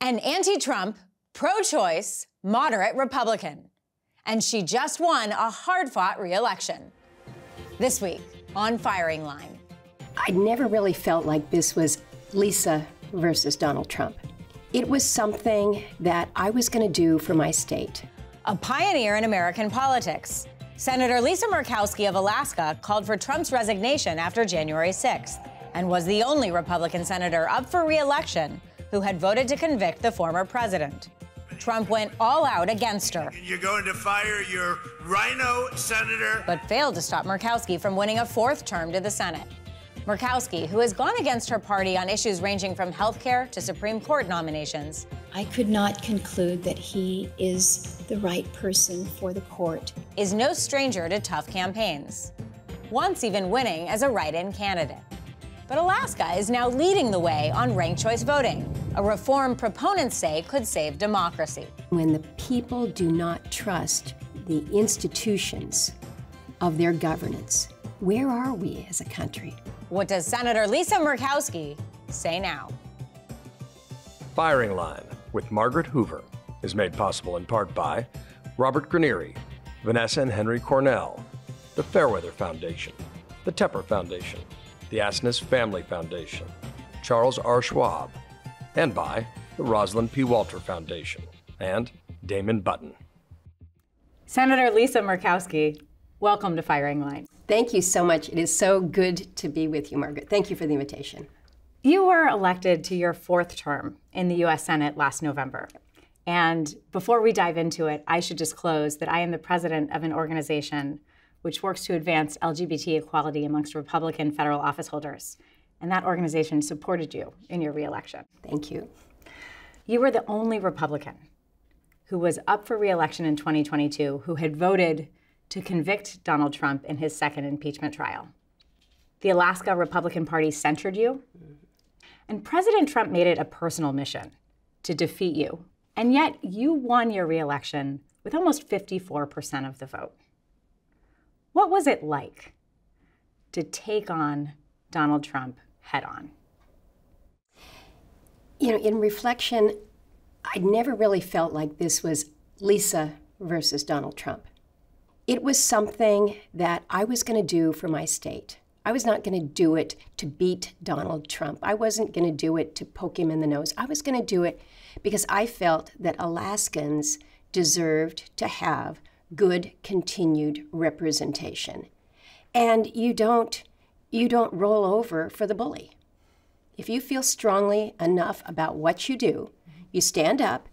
An anti Trump, pro choice, moderate Republican. And she just won a hard fought re election. This week on Firing Line. I never really felt like this was Lisa versus Donald Trump. It was something that I was going to do for my state. A pioneer in American politics. Senator Lisa Murkowski of Alaska called for Trump's resignation after January 6th and was the only Republican senator up for re election who had voted to convict the former president. Trump went all out against her. You're going to fire your RINO senator. But failed to stop Murkowski from winning a fourth term to the Senate. Murkowski, who has gone against her party on issues ranging from health care to Supreme Court nominations. I could not conclude that he is the right person for the court. Is no stranger to tough campaigns, once even winning as a write in candidate. But Alaska is now leading the way on ranked choice voting, a reform proponents say could save democracy. When the people do not trust the institutions of their governance, where are we as a country? What does Senator Lisa Murkowski say now? Firing Line with Margaret Hoover is made possible in part by Robert Granieri, Vanessa and Henry Cornell, the Fairweather Foundation, the Tepper Foundation, the Asness Family Foundation, Charles R. Schwab, and by the Rosalind P. Walter Foundation and Damon Button. Senator Lisa Murkowski, welcome to Firing Line. Thank you so much. It is so good to be with you, Margaret. Thank you for the invitation. You were elected to your fourth term in the U.S. Senate last November. And before we dive into it, I should disclose that I am the president of an organization which works to advance LGBT equality amongst Republican federal office holders. And that organization supported you in your reelection. Thank you. You were the only Republican who was up for reelection in 2022 who had voted to convict Donald Trump in his second impeachment trial. The Alaska Republican Party censured you, and President Trump made it a personal mission to defeat you. And yet you won your reelection with almost 54% of the vote. What was it like to take on Donald Trump head on? You know, in reflection, I never really felt like this was Lisa versus Donald Trump. It was something that I was going to do for my state. I was not going to do it to beat Donald Trump. I wasn't going to do it to poke him in the nose. I was going to do it because I felt that Alaskans deserved to have good continued representation. And you don't you don't roll over for the bully. If you feel strongly enough about what you do, you stand up,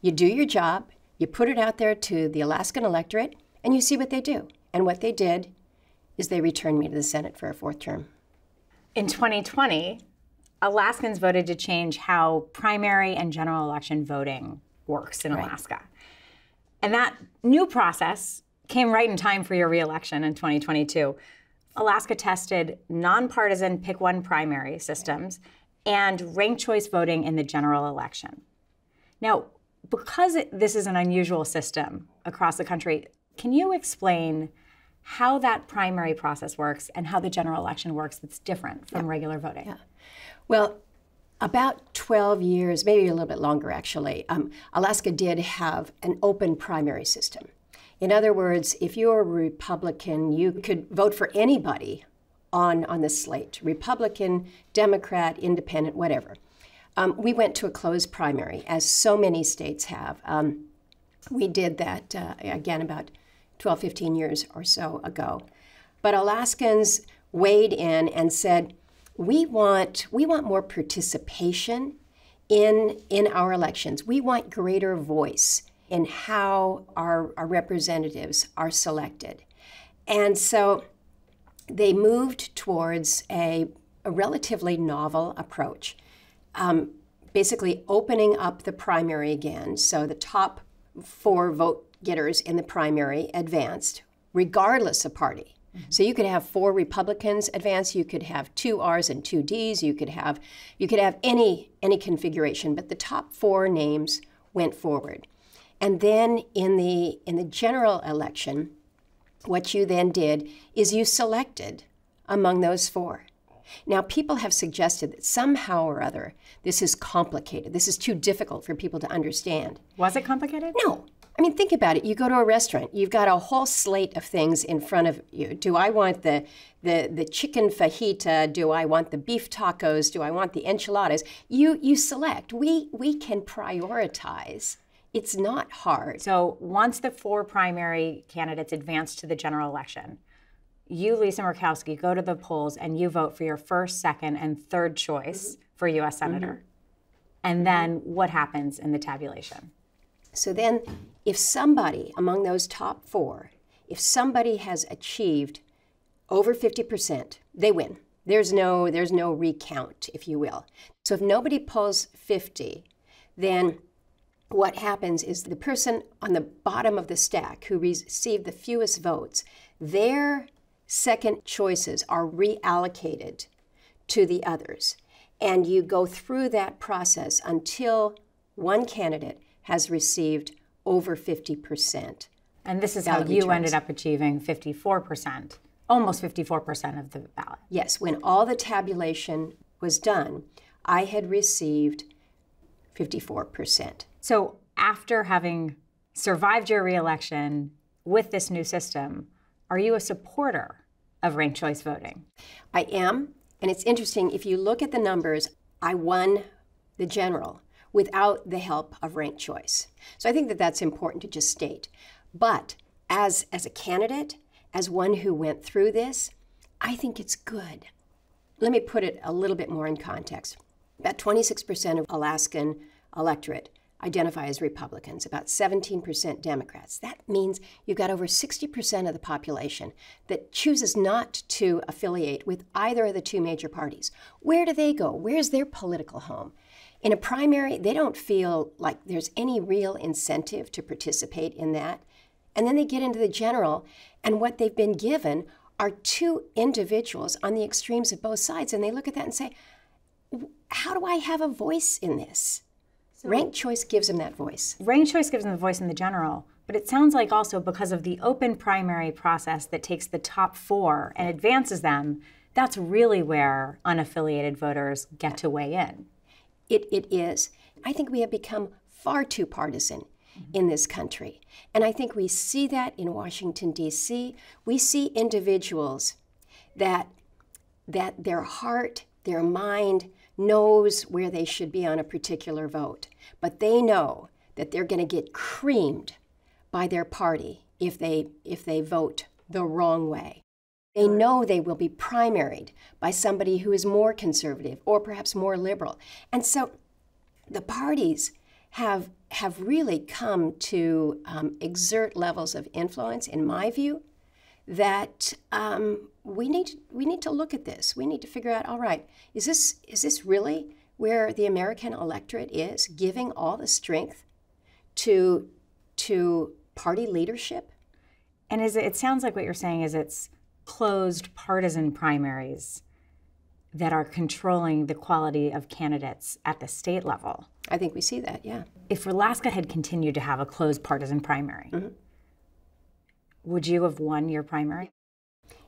you do your job, you put it out there to the Alaskan electorate, and you see what they do. And what they did is they returned me to the Senate for a fourth term. In 2020, Alaskans voted to change how primary and general election voting works in right. Alaska. And that new process came right in time for your reelection in 2022. Alaska tested nonpartisan pick one primary systems and ranked choice voting in the general election. Now, because it, this is an unusual system across the country, can you explain how that primary process works and how the general election works that's different from yeah. regular voting? Yeah. Well, about 12 years, maybe a little bit longer actually, um, Alaska did have an open primary system. In other words, if you're a Republican, you could vote for anybody on, on the slate Republican, Democrat, Independent, whatever. Um, we went to a closed primary, as so many states have. Um, we did that, uh, again, about 12, 15 years or so ago. But Alaskans weighed in and said, we want, we want more participation in, in our elections. We want greater voice in how our, our representatives are selected. And so they moved towards a, a relatively novel approach, um, basically opening up the primary again. So the top four vote getters in the primary advanced, regardless of party. Mm-hmm. So you could have four Republicans advance, you could have two R's and two D's, you could have you could have any any configuration, but the top four names went forward. And then in the in the general election, what you then did is you selected among those four. Now, people have suggested that somehow or other this is complicated. This is too difficult for people to understand. Was it complicated? No. I mean, think about it. You go to a restaurant, you've got a whole slate of things in front of you. Do I want the, the, the chicken fajita? Do I want the beef tacos? Do I want the enchiladas? You, you select. We, we can prioritize. It's not hard. So once the four primary candidates advance to the general election, you, Lisa Murkowski, go to the polls and you vote for your first, second, and third choice mm-hmm. for U.S. Senator. Mm-hmm. And then what happens in the tabulation? So then, if somebody among those top four, if somebody has achieved over 50%, they win. There's no, there's no recount, if you will. So if nobody pulls 50, then what happens is the person on the bottom of the stack who received the fewest votes, their second choices are reallocated to the others. And you go through that process until one candidate has received over 50%. And this is how you returns. ended up achieving 54%, almost 54% of the ballot. Yes, when all the tabulation was done, I had received 54%. So after having survived your reelection with this new system, are you a supporter of ranked choice voting? I am. And it's interesting, if you look at the numbers, I won the general without the help of ranked choice. So I think that that's important to just state. But as, as a candidate, as one who went through this, I think it's good. Let me put it a little bit more in context. About 26% of Alaskan electorate identify as Republicans, about 17% Democrats. That means you've got over 60% of the population that chooses not to affiliate with either of the two major parties. Where do they go? Where's their political home? In a primary, they don't feel like there's any real incentive to participate in that. And then they get into the general, and what they've been given are two individuals on the extremes of both sides. And they look at that and say, How do I have a voice in this? So, ranked choice gives them that voice. Ranked choice gives them the voice in the general. But it sounds like also because of the open primary process that takes the top four and advances them, that's really where unaffiliated voters get to weigh in. It, it is. I think we have become far too partisan in this country. And I think we see that in Washington, D.C. We see individuals that, that their heart, their mind knows where they should be on a particular vote, but they know that they're going to get creamed by their party if they, if they vote the wrong way. They know they will be primaried by somebody who is more conservative or perhaps more liberal. And so the parties have, have really come to um, exert levels of influence, in my view, that um, we, need, we need to look at this. We need to figure out all right, is this, is this really where the American electorate is, giving all the strength to, to party leadership? And is it, it sounds like what you're saying is it's closed partisan primaries that are controlling the quality of candidates at the state level. I think we see that, yeah. If Alaska had continued to have a closed partisan primary, mm-hmm. would you have won your primary?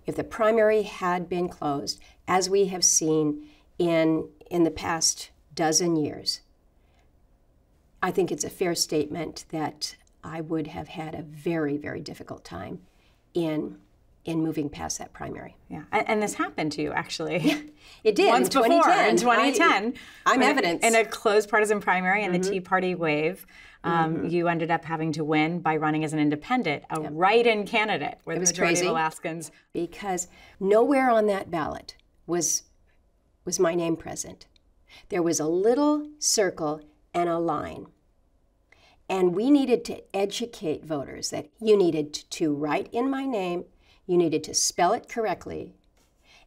If the primary had been closed, as we have seen in, in the past dozen years, I think it's a fair statement that I would have had a very, very difficult time in in moving past that primary. Yeah, and this happened to you actually. Yeah, it did once in before in 2010. I, am evidence in a closed partisan primary in mm-hmm. the Tea Party wave. Um, mm-hmm. You ended up having to win by running as an independent, a yep. write-in candidate, where it the majority crazy of Alaskans. Because nowhere on that ballot was was my name present. There was a little circle and a line. And we needed to educate voters that you needed to write in my name you needed to spell it correctly,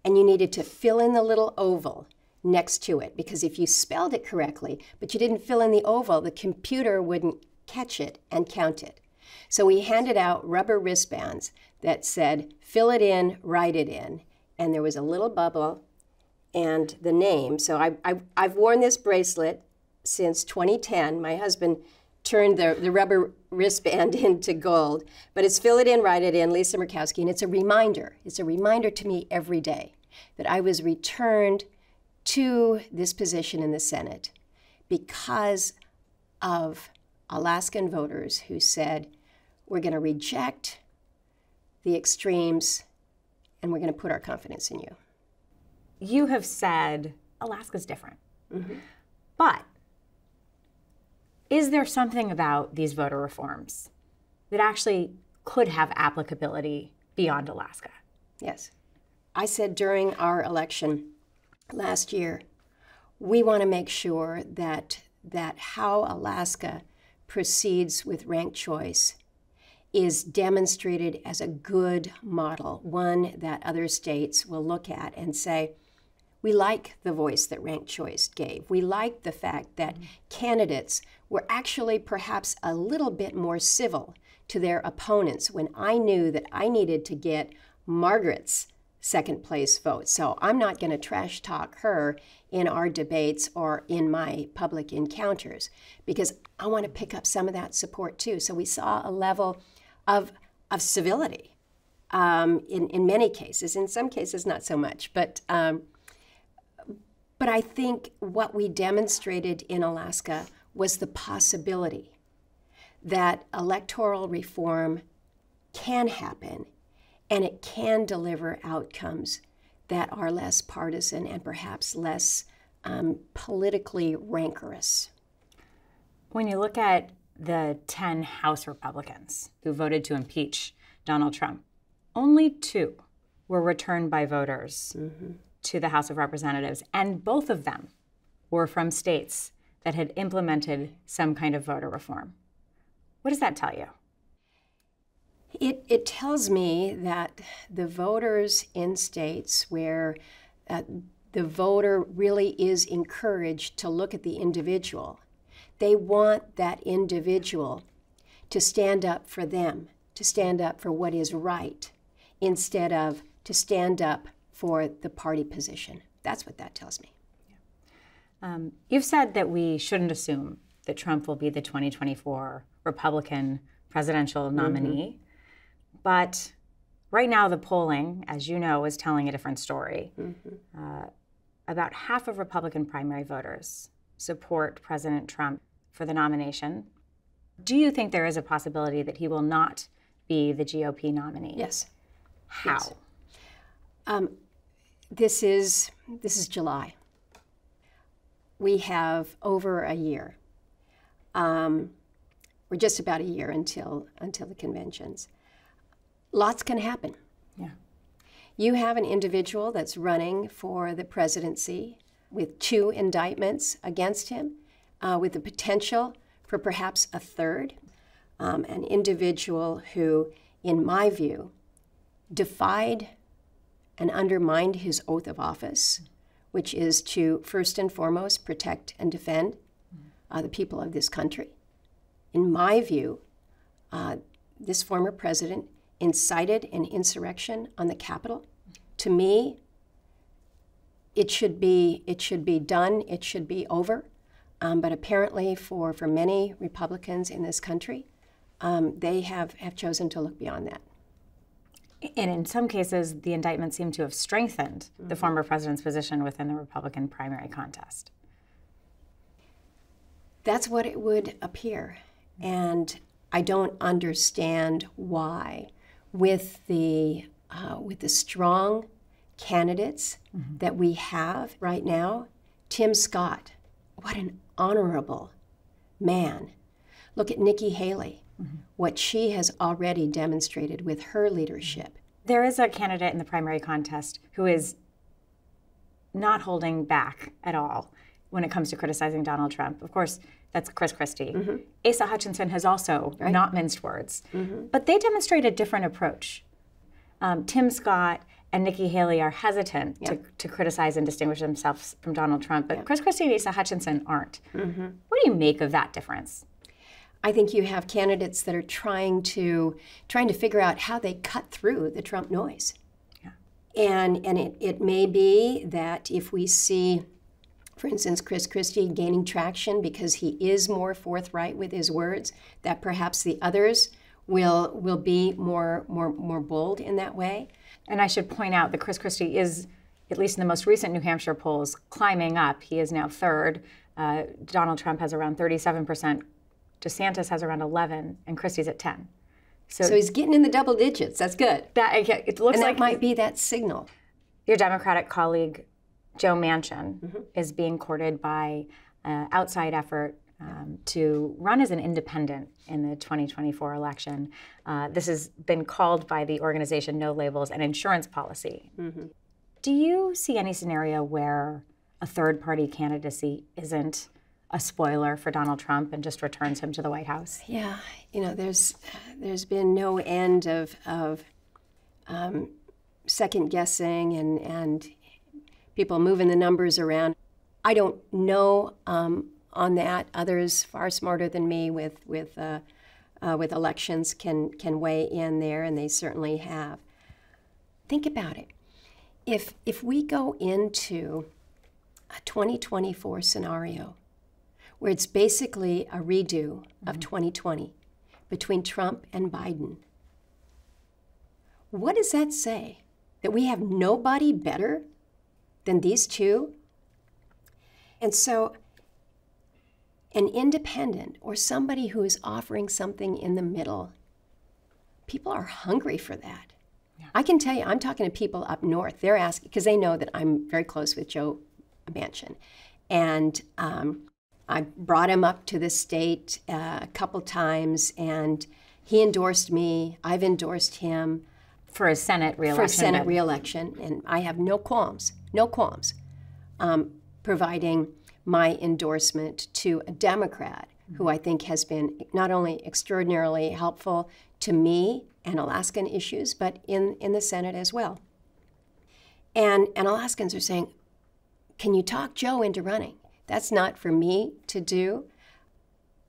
and you needed to fill in the little oval next to it because if you spelled it correctly but you didn't fill in the oval, the computer wouldn't catch it and count it. So we handed out rubber wristbands that said, fill it in, write it in. And there was a little bubble and the name. So I, I, I've worn this bracelet since 2010. My husband turned the, the rubber wristband into gold. But it's fill it in, write it in, Lisa Murkowski, and it's a reminder. It's a reminder to me every day. that I was returned to this position in the Senate because of Alaskan voters who said, we're going to reject the extremes and we're going to put our confidence in you. You have said Alaska's different. Mm-hmm. But is there something about these voter reforms that actually could have applicability beyond Alaska? Yes. I said during our election last year, we want to make sure that that how Alaska proceeds with ranked choice is demonstrated as a good model, one that other states will look at and say, we like the voice that ranked choice gave. We like the fact that candidates were actually perhaps a little bit more civil to their opponents when I knew that I needed to get Margaret's second place vote. So I'm not going to trash talk her in our debates or in my public encounters because I want to pick up some of that support too. So we saw a level of, of civility um, in, in many cases, in some cases, not so much. But, um, but I think what we demonstrated in Alaska was the possibility that electoral reform can happen and it can deliver outcomes that are less partisan and perhaps less um, politically rancorous. When you look at the 10 House Republicans who voted to impeach Donald Trump, only two were returned by voters to the House of Representatives, and both of them were from states that had implemented some kind of voter reform. What does that tell you? It, it tells me that the voters in states where uh, the voter really is encouraged to look at the individual, they want that individual to stand up for them, to stand up for what is right, instead of to stand up for the party position. That's what that tells me. Um, you've said that we shouldn't assume that Trump will be the 2024 Republican presidential nominee. But right now, the polling, as you know, is telling a different story. Uh, about half of Republican primary voters support President Trump for the nomination. Do you think there is a possibility that he will not be the GOP nominee? Yes. How? Um, this is this is July. We have over a year. Um, we're just about a year until until the conventions. Lots can happen. Yeah. You have an individual that's running for the presidency with two indictments against him, uh, with the potential for perhaps a third. Um, an individual who, in my view, defied and undermined his oath of office, which is to first and foremost protect and defend uh, the people of this country. In my view, uh, this former president incited an insurrection on the Capitol. To me, it should be it should be done. It should be over. Um, but apparently, for for many Republicans in this country, um, they have have chosen to look beyond that. And in some cases, the indictment seemed to have strengthened the former president's position within the Republican primary contest. That's what it would appear. And I don't understand why, with the, uh, with the strong candidates that we have right now, Tim Scott, what an honorable man. Look at Nikki Haley, what she has already demonstrated with her leadership. There is a candidate in the primary contest who is not holding back at all when it comes to criticizing Donald Trump. Of course, that's Chris Christie. Mm-hmm. Asa Hutchinson has also not minced words, mm-hmm. but they demonstrate a different approach. Um, Tim Scott and Nikki Haley are hesitant to, to criticize and distinguish themselves from Donald Trump, but Chris Christie and Asa Hutchinson aren't. Mm-hmm. What do you make of that difference? I think you have candidates that are trying to trying to figure out how they cut through the Trump noise. And and it, it may be that if we see, for instance, Chris Christie gaining traction because he is more forthright with his words, that perhaps the others will will be more more more bold in that way. And I should point out that Chris Christie is at least in the most recent New Hampshire polls, climbing up. He is now third. Uh, Donald Trump has around 37%. DeSantis has around 11, and Christie's at 10. So, so he's getting in the double digits. That's good. That it looks and that like might be that signal. Your Democratic colleague Joe Manchin mm-hmm. is being courted by uh, outside effort um, to run as an independent in the 2024 election. Uh, this has been called by the organization No Labels an insurance policy. Mm-hmm. Do you see any scenario where a third party candidacy isn't a spoiler for Donald Trump and just returns him to the White House? Yeah, you know, there's there's been no end of of um, second guessing and and people moving the numbers around. I don't know um, on that. Others far smarter than me with with uh, uh, with elections can can weigh in there, and they certainly have. Think about it. If if we go into a 2024 scenario where it's basically a redo mm-hmm. of 2020 between Trump and Biden, what does that say? That we have nobody better than these two? And so, an independent or somebody who is offering something in the middle, people are hungry for that. Yeah. I can tell you, I'm talking to people up north. They're asking, because they know that I'm very close with Joe Manchin. And um, I brought him up to the state uh, a couple times, and he endorsed me. I've endorsed him for a Senate reelection. For a Senate reelection, and I have no qualms, no qualms, um, providing my endorsement to a Democrat who I think has been not only extraordinarily helpful to me and Alaskan issues, but in, in the Senate as well. And, and Alaskans are saying, can you talk Joe into running? That's not for me to do.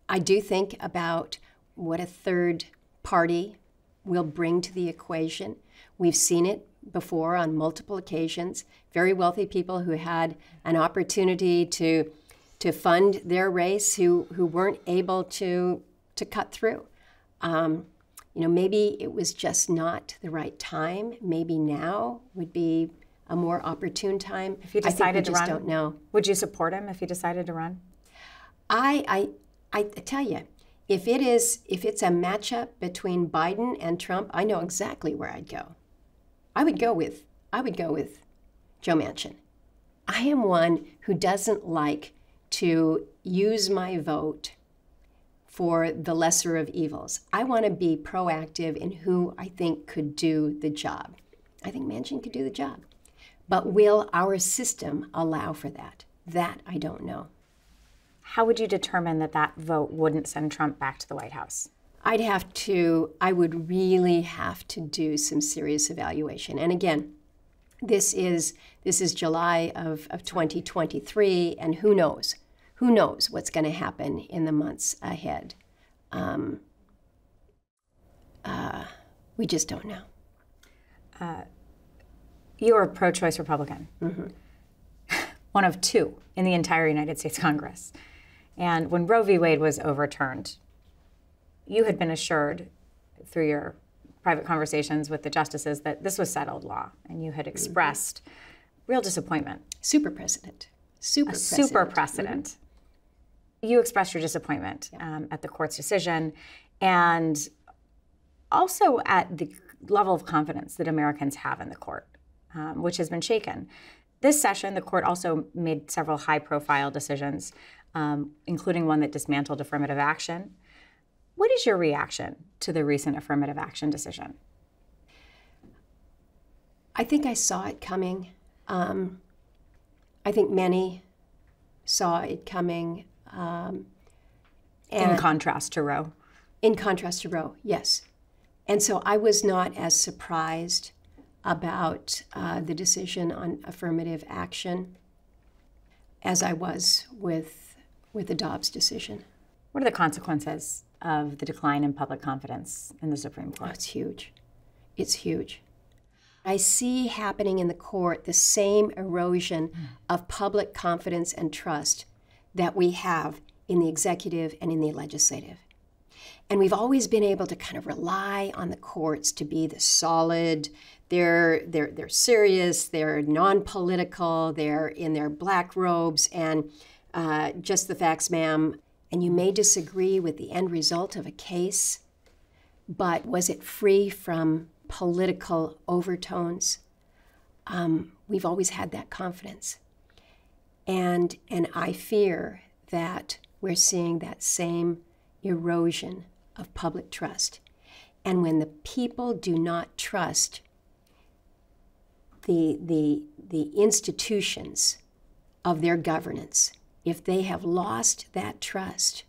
I do think about what a third party will bring to the equation. We've seen it before on multiple occasions. Very wealthy people who had an opportunity to to fund their race who who weren't able to to cut through. Um, you know, maybe it was just not the right time. Maybe now would be a more opportune time. If he decided to run, don't know. Would you support him if he decided to run? I I I tell you, if it is if it's a matchup between Biden and Trump, I know exactly where I'd go. I would go with I would go with Joe Manchin. I am one who doesn't like to use my vote for the lesser of evils. I want to be proactive in who I think could do the job. I think Manchin could do the job. But will our system allow for that? That I don't know how would you determine that that vote wouldn't send Trump back to the White House? I'd have to, I would really have to do some serious evaluation. And again, this is this is July of, of 2023, and who knows? Who knows what's going to happen in the months ahead? Um, uh, we just don't know. Uh, you're a pro-choice Republican, mm-hmm. one of two in the entire United States Congress. And when Roe v. Wade was overturned, you had been assured through your private conversations with the justices that this was settled law, and you had expressed mm-hmm. real disappointment. Super precedent. Super a precedent. super precedent. Mm-hmm. You expressed your disappointment yeah. um, at the court's decision, and also at the level of confidence that Americans have in the court, um, which has been shaken. This session, the court also made several high profile decisions um, including one that dismantled affirmative action. What is your reaction to the recent affirmative action decision? I think I saw it coming. Um, I think many saw it coming. Um, in contrast to Roe? In contrast to Roe, yes. And so I was not as surprised about uh, the decision on affirmative action as I was with with the Dobbs decision. What are the consequences of the decline in public confidence in the Supreme Court? Oh, it's huge. It's huge. I see happening in the court the same erosion of public confidence and trust that we have in the executive and in the legislative. And we've always been able to kind of rely on the courts to be the solid, they're, they're, they're serious, they're non political, they're in their black robes, and uh, just the facts, ma'am. And you may disagree with the end result of a case, but was it free from political overtones? Um, we've always had that confidence. And, and I fear that we're seeing that same erosion of public trust. And when the people do not trust the, the, the institutions of their governance, if they have lost that trust,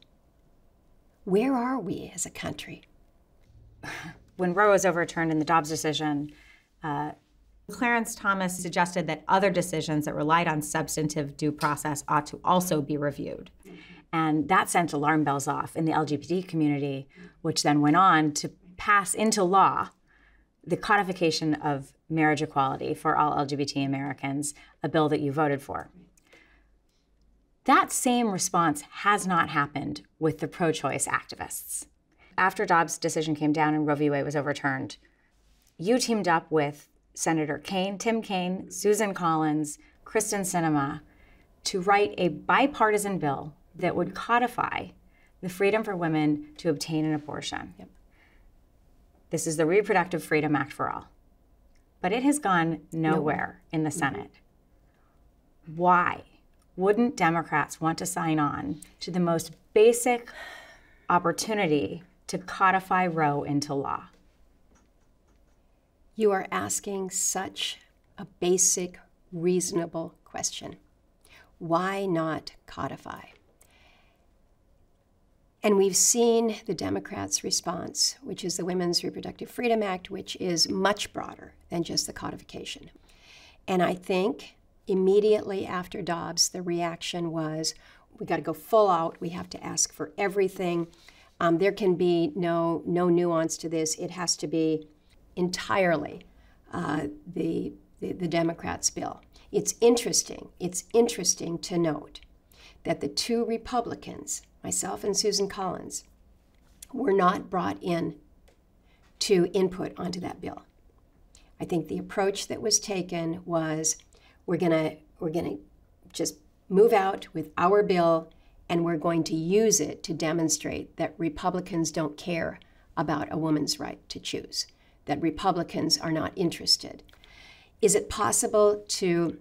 where are we as a country? When Roe was overturned in the Dobbs decision, uh, Clarence Thomas suggested that other decisions that relied on substantive due process ought to also be reviewed. And that sent alarm bells off in the LGBT community, which then went on to pass into law the codification of marriage equality for all LGBT Americans, a bill that you voted for. That same response has not happened with the pro choice activists. After Dobbs' decision came down and Roe v. Wade was overturned, you teamed up with Senator Kaine, Tim Kaine, Susan Collins, Kyrsten Sinema to write a bipartisan bill that would codify the freedom for women to obtain an abortion. Yep. This is the Reproductive Freedom Act for All. But it has gone nowhere in the Senate. Mm-hmm. Why wouldn't Democrats want to sign on to the most basic opportunity to codify Roe into law? You are asking such a basic, reasonable question. Why not codify? And we've seen the Democrats' response, which is the Women's Reproductive Freedom Act, which is much broader than just the codification. And I think immediately after Dobbs, the reaction was we got to go full out, we have to ask for everything. Um, there can be no, no nuance to this, it has to be entirely uh, the, the, the Democrats' bill. It's interesting, it's interesting to note that the two Republicans myself and Susan Collins, were not brought in to input onto that bill. I think the approach that was taken was we're going we're going to just move out with our bill and we're going to use it to demonstrate that Republicans don't care about a woman's right to choose, that Republicans are not interested. Is it possible to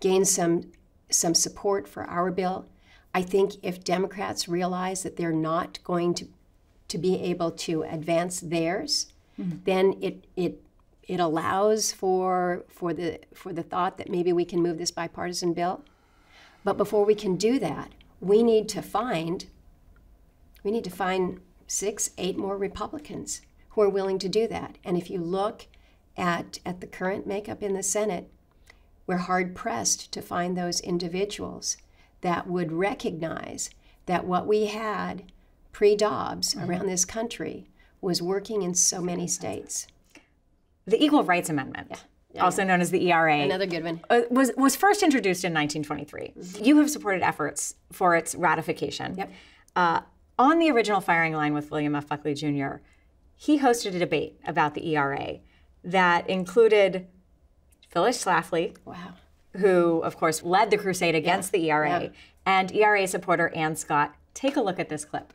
gain some, some support for our bill? I think if Democrats realize that they're not going to, to be able to advance theirs, mm-hmm. then it, it, it allows for, for, the, for the thought that maybe we can move this bipartisan bill. But before we can do that, we need to find we need to find six, eight more Republicans who are willing to do that. And if you look at, at the current makeup in the Senate, we're hard pressed to find those individuals that would recognize that what we had pre Dobbs mm-hmm. around this country was working in so many states. The Equal Rights Amendment. Yeah. Yeah, also yeah. known as the ERA. Another good one. Uh, was, was first introduced in 1923. Mm-hmm. You have supported efforts for its ratification. Yep. Uh, on the original firing line with William F. Buckley Jr., he hosted a debate about the ERA that included Phyllis Schlafly, wow who, of course, led the crusade against yeah. the ERA, yeah. and ERA supporter Ann Scott. Take a look at this clip.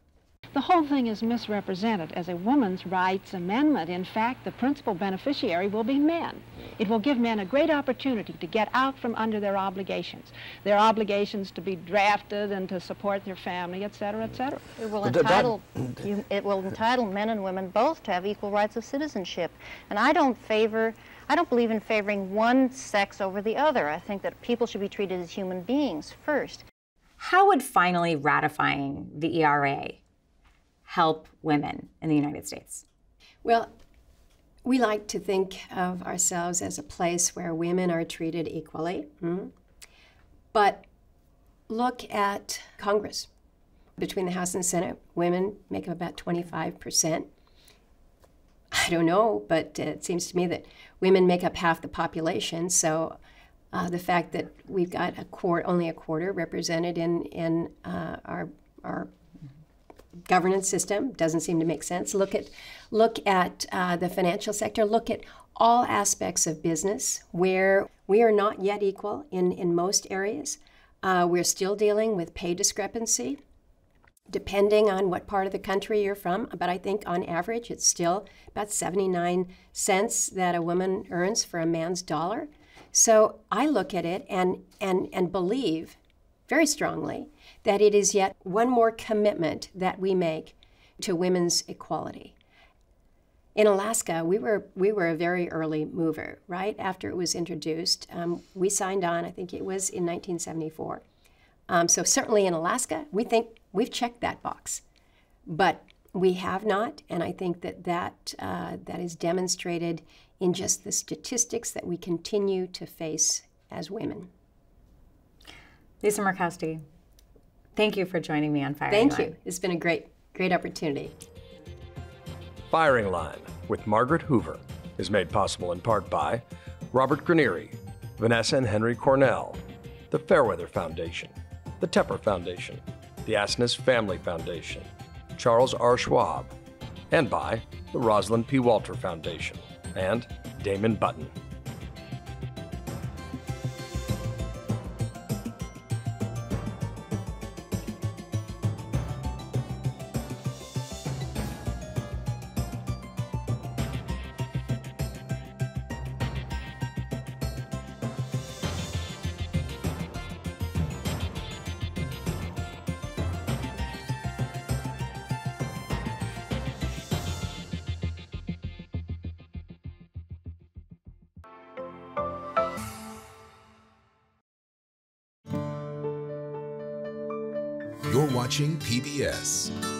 The whole thing is misrepresented as a woman's rights amendment. In fact, the principal beneficiary will be men. It will give men a great opportunity to get out from under their obligations, their obligations to be drafted and to support their family, et cetera, et cetera. It will entitle, you, it will entitle men and women both to have equal rights of citizenship. And I don't favor I don't believe in favoring one sex over the other. I think that people should be treated as human beings first. How would finally ratifying the ERA help women in the United States? Well, we like to think of ourselves as a place where women are treated equally. Mm-hmm. But look at Congress. Between the House and the Senate, women make up about 25 percent. I don't know, but it seems to me that women make up half the population. So uh, the fact that we've got a quarter, only a quarter represented in in uh, our our governance system doesn't seem to make sense. Look at look at uh, the financial sector. Look at all aspects of business where we are not yet equal in in most areas. Uh, we're still dealing with pay discrepancy, depending on what part of the country you're from. But I think on average, it's still about 79 cents that a woman earns for a man's dollar. So I look at it and and and believe very strongly that it is yet one more commitment that we make to women's equality. In Alaska, we were we were a very early mover. Right after it was introduced, um, we signed on. I think it was in 1974. Um, so certainly in Alaska, we think we've checked that box, but we have not, and I think that that uh, that is demonstrated in just the statistics that we continue to face as women. Lisa Murkowski, thank you for joining me on Firing Thank Line. you. It's been a great, great opportunity. Firing Line with Margaret Hoover is made possible in part by Robert Granieri, Vanessa and Henry Cornell, the Fairweather Foundation, the Tepper Foundation, the Asness Family Foundation, Charles R. Schwab, and by the Rosalind P. Walter Foundation and Damon Button. You're watching PBS.